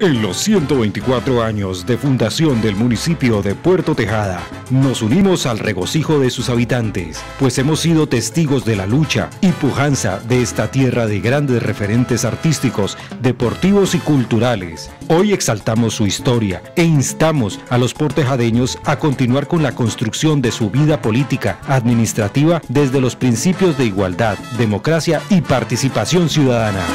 En los 124 años de fundación del municipio de Puerto Tejada, nos unimos al regocijo de sus habitantes, pues hemos sido testigos de la lucha y pujanza de esta tierra de grandes referentes artísticos, deportivos y culturales. Hoy exaltamos su historia e instamos a los portejadeños a continuar con la construcción de su vida política, administrativa, desde los principios de igualdad, democracia y participación ciudadana.